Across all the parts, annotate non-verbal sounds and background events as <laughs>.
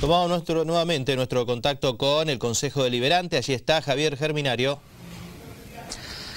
Tomamos nuestro, nuevamente nuestro contacto con el Consejo Deliberante. Allí está Javier Germinario.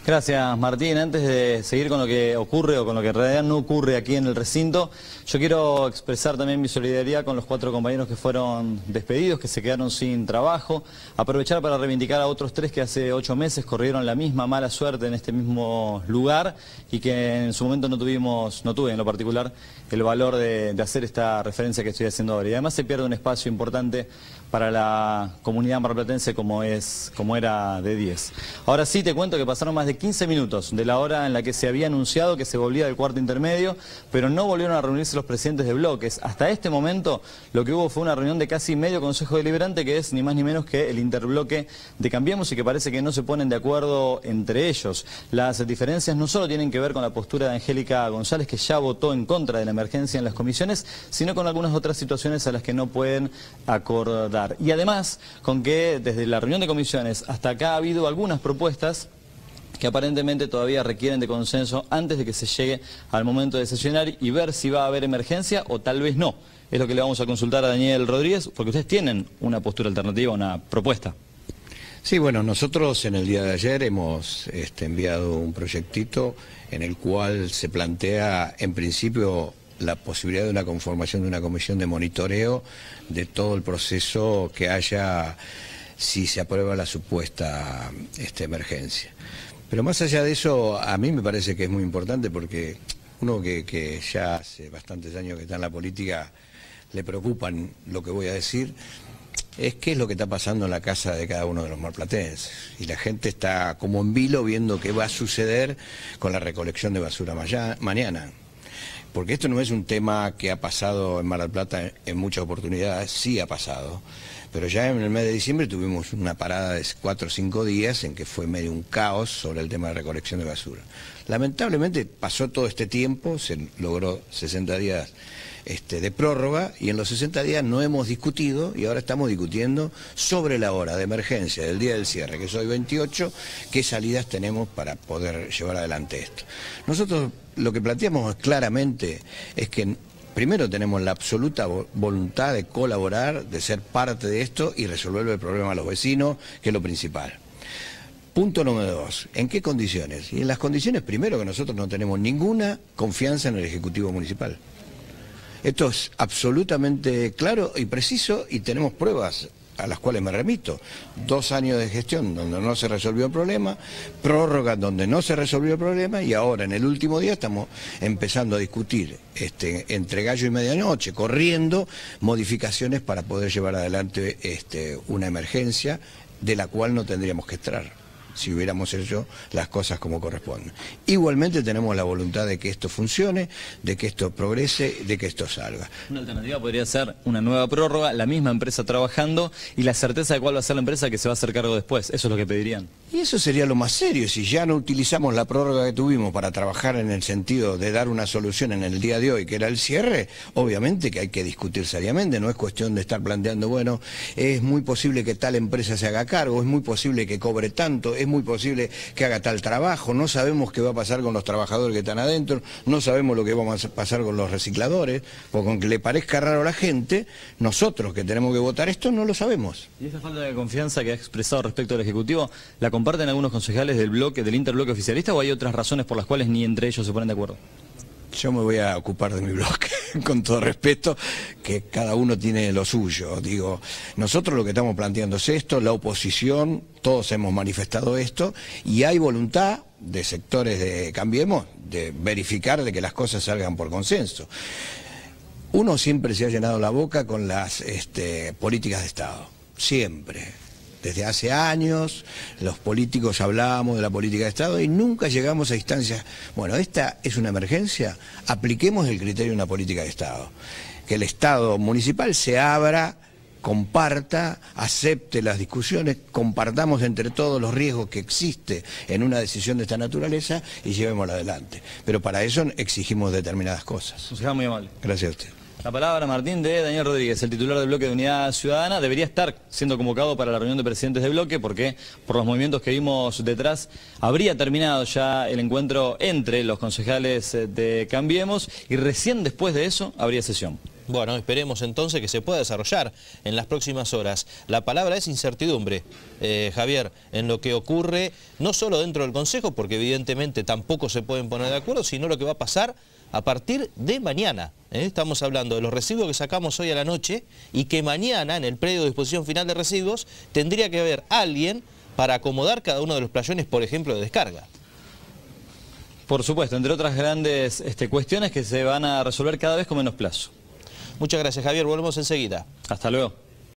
Gracias Martín. Antes de seguir con lo que ocurre o con lo que en realidad no ocurre aquí en el recinto, yo quiero expresar también mi solidaridad con los cuatro compañeros que fueron despedidos, que se quedaron sin trabajo. Aprovechar para reivindicar a otros tres que hace ocho meses corrieron la misma mala suerte en este mismo lugar y que en su momento no tuvimos, no tuve en lo particular, el valor de, hacer esta referencia que estoy haciendo ahora. Y además se pierde un espacio importante para la comunidad marplatense como, es, como era de 10. Ahora sí te cuento que pasaron más de 15 minutos de la hora en la que se había anunciado que se volvía del cuarto intermedio, pero no volvieron a reunirse los presidentes de bloques. Hasta este momento lo que hubo fue una reunión de casi medio Consejo Deliberante, que es ni más ni menos que el interbloque de Cambiemos y que parece que no se ponen de acuerdo entre ellos. Las diferencias no solo tienen que ver con la postura de Angélica González, que ya votó en contra de la emergencia en las comisiones, sino con algunas otras situaciones a las que no pueden acordar. Y además, con que desde la reunión de comisiones hasta acá ha habido algunas propuestas que aparentemente todavía requieren de consenso antes de que se llegue al momento de sesionar y ver si va a haber emergencia o tal vez no. Es lo que le vamos a consultar a Daniel Rodríguez, porque ustedes tienen una postura alternativa, una propuesta. Sí, bueno, nosotros en el día de ayer hemos este, enviado un proyectito en el cual se plantea en principio la posibilidad de una conformación de una comisión de monitoreo de todo el proceso que haya si se aprueba la supuesta este, emergencia. Pero más allá de eso, a mí me parece que es muy importante porque uno que, ya hace bastantes años que está en la política le preocupan lo que voy a decir, es qué es lo que está pasando en la casa de cada uno de los marplatenses. Y la gente está como en vilo viendo qué va a suceder con la recolección de basura mañana. Porque esto no es un tema que ha pasado en Mar del Plata en muchas oportunidades, sí ha pasado pero ya en el mes de diciembre tuvimos una parada de cuatro o cinco días en que fue medio un caos sobre el tema de recolección de basura. Lamentablemente pasó todo este tiempo, se logró 60 días este, de prórroga y en los 60 días no hemos discutido y ahora estamos discutiendo sobre la hora de emergencia del día del cierre, que es hoy 28, qué salidas tenemos para poder llevar adelante esto. Nosotros lo que planteamos claramente es que primero tenemos la absoluta voluntad de colaborar, de ser parte de esto y resolver el problema a los vecinos, que es lo principal. Punto número dos, ¿en qué condiciones? Y en las condiciones, primero, que nosotros no tenemos ninguna confianza en el Ejecutivo Municipal. Esto es absolutamente claro y preciso y tenemos pruebas a las cuales me remito. Dos años de gestión donde no se resolvió el problema, prórroga donde no se resolvió el problema y ahora en el último día estamos empezando a discutir este, entre gallo y medianoche, corriendo modificaciones para poder llevar adelante este, una emergencia de la cual no tendríamos que entrar si hubiéramos hecho las cosas como corresponden. Igualmente tenemos la voluntad de que esto funcione, de que esto progrese, de que esto salga. Una alternativa podría ser una nueva prórroga, la misma empresa trabajando y la certeza de cuál va a ser la empresa que se va a hacer cargo después. Eso es lo que pedirían. Y eso sería lo más serio, si ya no utilizamos la prórroga que tuvimos para trabajar en el sentido de dar una solución en el día de hoy, que era el cierre, obviamente que hay que discutir seriamente, no es cuestión de estar planteando, bueno, es muy posible que tal empresa se haga cargo, es muy posible que cobre tanto, es muy posible que haga tal trabajo, no sabemos qué va a pasar con los trabajadores que están adentro, no sabemos lo que va a pasar con los recicladores, porque aunque le parezca raro a la gente, nosotros que tenemos que votar esto no lo sabemos. ¿Y esa falta de confianza que ha expresado respecto al Ejecutivo, la comparten algunos concejales del bloque, del interbloque oficialista o hay otras razones por las cuales ni entre ellos se ponen de acuerdo? Yo me voy a ocupar de mi bloque, <laughs> con todo respeto, que cada uno tiene lo suyo. Digo, nosotros lo que estamos planteando es esto, la oposición, todos hemos manifestado esto, y hay voluntad de sectores de Cambiemos de verificar de que las cosas salgan por consenso. Uno siempre se ha llenado la boca con las este, políticas de Estado, siempre desde hace años, los políticos hablábamos de la política de Estado y nunca llegamos a instancias, bueno, esta es una emergencia, apliquemos el criterio de una política de Estado. Que el Estado municipal se abra, comparta, acepte las discusiones, compartamos entre todos los riesgos que existe en una decisión de esta naturaleza y llevémosla adelante. Pero para eso exigimos determinadas cosas. muy amable. Gracias a usted. La palabra, Martín, de Daniel Rodríguez, el titular del bloque de Unidad Ciudadana. Debería estar siendo convocado para la reunión de presidentes de bloque porque por los movimientos que vimos detrás habría terminado ya el encuentro entre los concejales de Cambiemos y recién después de eso habría sesión. Bueno, esperemos entonces que se pueda desarrollar en las próximas horas. La palabra es incertidumbre, eh, Javier, en lo que ocurre no solo dentro del Consejo, porque evidentemente tampoco se pueden poner de acuerdo, sino lo que va a pasar a partir de mañana. ¿eh? Estamos hablando de los residuos que sacamos hoy a la noche y que mañana, en el predio de disposición final de residuos, tendría que haber alguien para acomodar cada uno de los playones, por ejemplo, de descarga. Por supuesto, entre otras grandes este, cuestiones que se van a resolver cada vez con menos plazo. Muchas gracias, Javier. Volvemos enseguida. Hasta luego.